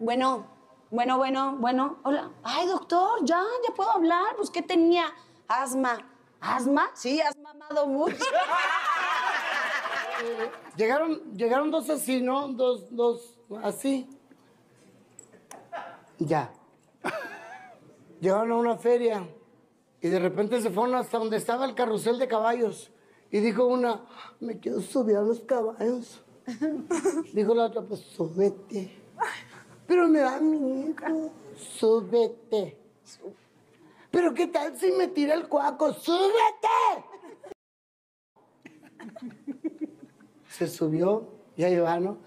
Bueno, bueno, bueno, bueno. Hola. Ay, doctor, ya, ya puedo hablar. Pues, ¿qué tenía? Asma. ¿Asma? Sí, has mamado mucho. Llegaron, llegaron dos así, ¿no? Dos, dos, así. Ya. Llegaron a una feria y de repente se fueron hasta donde estaba el carrusel de caballos. Y dijo una, me quiero subir a los caballos. Dijo la otra, pues súbete. Pero me da miedo. Súbete. Pero qué tal si me tira el cuaco, súbete. Se subió y ahí va, ¿no?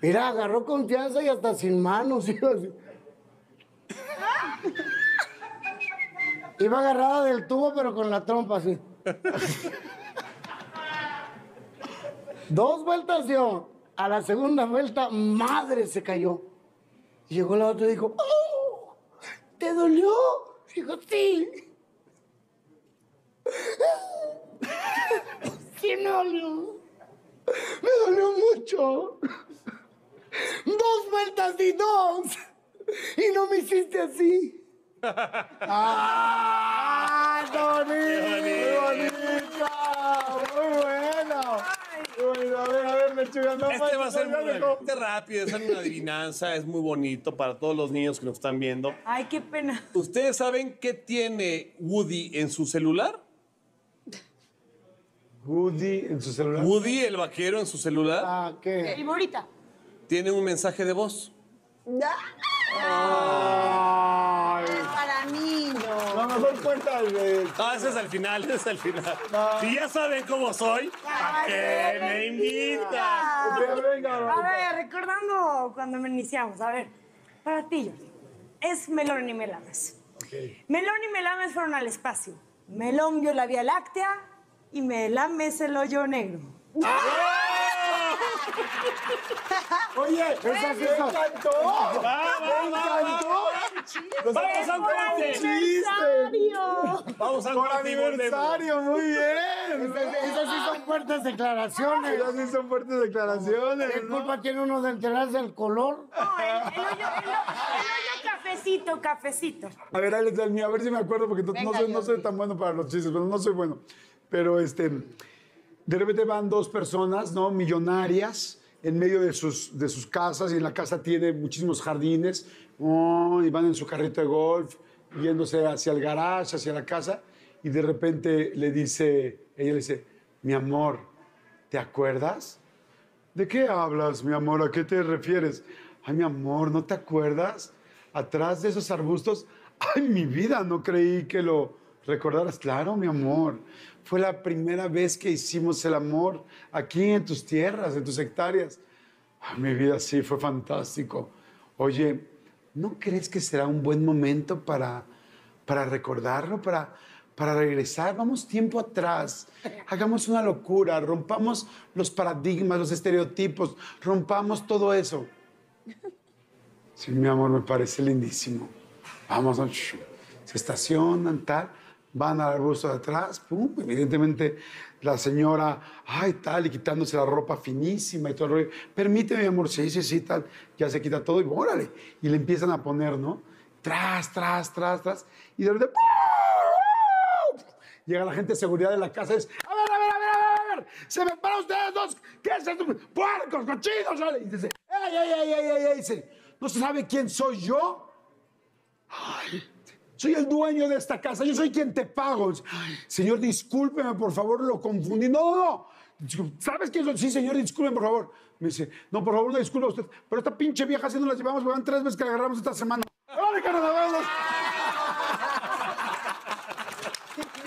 Mira, agarró confianza y hasta sin manos. Iba, así. Iba agarrada del tubo, pero con la trompa así. Dos vueltas dio. A la segunda vuelta, madre se cayó. Llegó la otra y dijo, "Oh, ¿te dolió? Dijo, sí. Sí me dolió. Me dolió mucho. Dos vueltas y dos. Y no me hiciste así. ¡Ah! ¡Qué bonito! ¡Muy bueno! Muy bueno. A ver, a ver, lechuga, no Este va a ser muy este rápido, es una adivinanza, es muy bonito para todos los niños que nos están viendo. Ay, qué pena. ¿Ustedes saben qué tiene Woody en su celular? Woody en su celular. Woody, el vaquero, en su celular, Ah, ¿qué? Y ahorita. tiene un mensaje de voz. Para niños. No, mejor cuenta de... Ah, ese es al final, ese es al final. Si ya saben cómo soy, ¿para qué me invitan? A ver, recordando cuando me iniciamos, a ver, para ti, Jordi, es Melón y Melames. Melón y Melames fueron al espacio. Melón vio la Vía Láctea y Melames el hoyo negro. Oye, Esa sí encantó. Va, va, Me va. encantó. Vamos a un corte. ¡Chiste! Vamos a un ¡Por aniversario! ¡Muy bien! Esas sí son fuertes declaraciones. Esas sí son fuertes declaraciones. ¿Qué ¿no? culpa tiene uno de enterarse del color? No, el, el hoyo, cafecito, cafecito. A ver, ahí les da el mío, a ver si me acuerdo, porque no, soy, no soy Jordi. tan bueno para los chistes, pero no soy bueno. Pero este, de repente van dos personas, ¿no? Millonarias en medio de sus, de sus casas y en la casa tiene muchísimos jardines oh, y van en su carrito de golf yéndose hacia el garage, hacia la casa y de repente le dice, ella le dice, mi amor, ¿te acuerdas? ¿De qué hablas, mi amor? ¿A qué te refieres? Ay, mi amor, ¿no te acuerdas? Atrás de esos arbustos. Ay, mi vida, no creí que lo recordaras. Claro, mi amor. Fue la primera vez que hicimos el amor aquí en tus tierras, en tus hectáreas. Ay, mi vida, sí, fue fantástico. Oye, ¿no crees que será un buen momento para, para recordarlo, para, para regresar? Vamos tiempo atrás. Hagamos una locura, rompamos los paradigmas, los estereotipos, rompamos todo eso. Sí, mi amor, me parece lindísimo. Vamos, se estacionan, tal, van al arbusto de atrás, pum, evidentemente la señora, ay, tal, y quitándose la ropa finísima y todo el rollo. Permíteme, amor, sí, sí, sí, tal, ya se quita todo y órale. Y le empiezan a poner, ¿no? Tras, tras, tras, tras, y de repente, Llega la gente de seguridad de la casa y dice, a ver, a ver, a ver, a ver, se me paran ustedes dos, ¿qué es esto? Puercos, cochinos. Y dice, ey, ey, ey, ey, ey, ey, dice, ¿no se sabe quién soy yo? Ay, soy el dueño de esta casa, yo soy quien te pago. Ay, señor, discúlpeme, por favor, lo confundí. No, no, no. ¿Sabes soy? Sí, señor, discúlpeme, por favor. Me dice, no, por favor, no disculpe usted. Pero esta pinche vieja, si no la llevamos, van tres veces que la agarramos esta semana. ¡Órale, carnal, vámonos!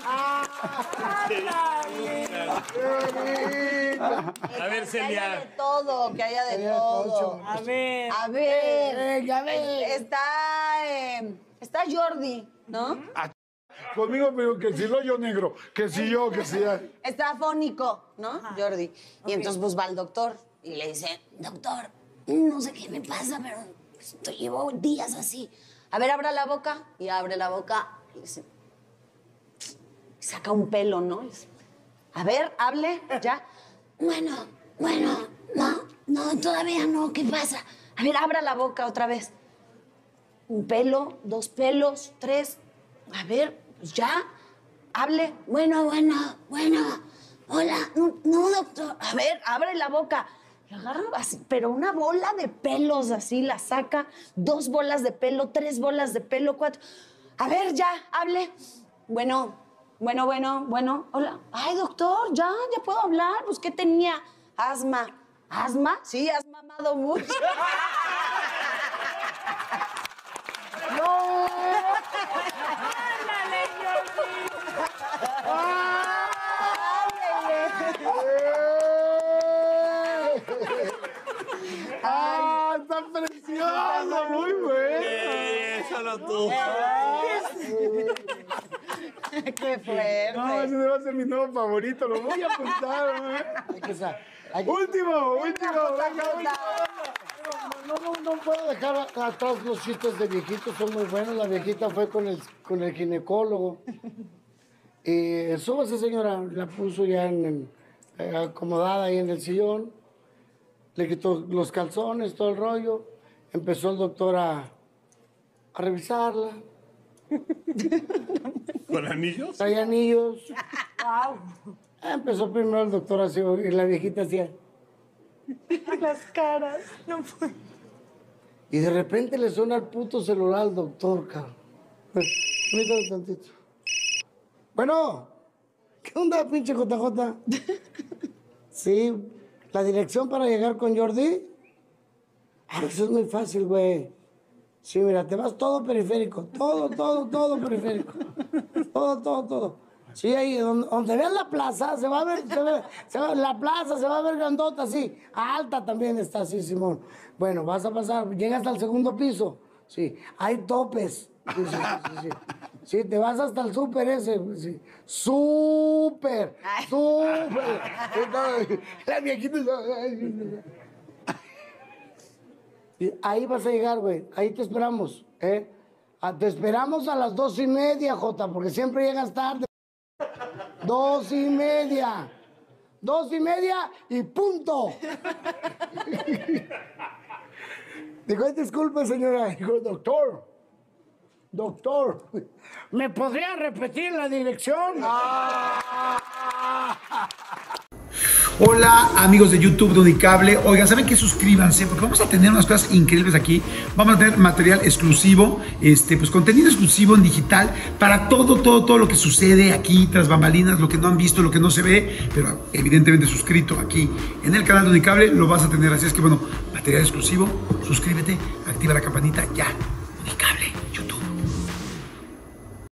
A ver, Que haya de Celia. todo, que haya de todo. A ver. A ver. A ver. Está, eh, está Jordi, ¿no? Conmigo, pero que si lo yo negro, que si yo, que si ya. Está fónico, ¿no? Jordi. Y entonces pues va al doctor y le dice, doctor, no sé qué me pasa, pero estoy, llevo días así. A ver, abra la boca. Y abre la boca y dice, saca un pelo, ¿no? Y dice, a ver, hable, ya. bueno, bueno, no, no, todavía no, ¿qué pasa? A ver, abra la boca otra vez. Un pelo, dos pelos, tres. A ver, pues ya, hable. Bueno, bueno, bueno. Hola, no, no, doctor. A ver, abre la boca. Agarra así, pero una bola de pelos así, la saca. Dos bolas de pelo, tres bolas de pelo, cuatro. A ver, ya, hable. Bueno, bueno, bueno, bueno. Hola. Ay, doctor, ya, ya puedo hablar. Pues, ¿qué tenía? Asma. ¿Asma? Sí, has mamado mucho. no. Ándale, Jordi. ¡Ah, está precioso! ¡Muy bueno! Tú. Qué fuerte. No, ese va a ser mi nuevo favorito, lo voy a apuntar. ¿eh? Hay que Último, último, venga. No, no, no puedo dejar atrás los chistes de viejitos, son muy buenos. La viejita fue con el, con el ginecólogo. Y súbase, señora, la puso ya en, en- eh, acomodada ahí en el sillón. Le quitó los calzones, todo el rollo. Empezó el doctor a, a revisarla. ¿Con anillos? Traía anillos. Wow. Empezó primero el doctor así, y la viejita hacía. Las caras. No puedo. Y de repente le suena el puto celular al doctor, cabrón. Permítame tantito. Bueno, ¿qué onda, pinche JJ? Sí, la dirección para llegar con Jordi. Ah, eso es muy fácil, güey. Sí, mira, te vas todo periférico, todo, todo, todo periférico. Todo, todo, todo. Sí, ahí, donde, donde veas la plaza, se va a ver, se ve- se va- la plaza se va a ver grandota, sí. Alta también está, así, Simón. Bueno, vas a pasar, llegas al segundo piso, sí. Hay topes. Sí, sí, sí, sí. Sí, te vas hasta el súper ese, sí. ¡Súper! ¡Súper! La viejita... Ahí vas a llegar, güey. Ahí te esperamos, ¿eh? Ah, Te esperamos a las dos y media, Jota, porque siempre llegas tarde. Dos y media. Dos y media y punto. Dijo, "Ay, disculpe, señora. Dijo, doctor. Doctor. ¿Me podría repetir la dirección? Hola amigos de YouTube Dodicable, oigan, ¿saben qué? Suscríbanse porque vamos a tener unas cosas increíbles aquí, vamos a tener material exclusivo, este, pues contenido exclusivo en digital para todo, todo, todo lo que sucede aquí tras bambalinas, lo que no han visto, lo que no se ve, pero evidentemente suscrito aquí en el canal Dodicable lo vas a tener, así es que bueno, material exclusivo, suscríbete, activa la campanita ya.